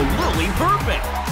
Absolutely perfect.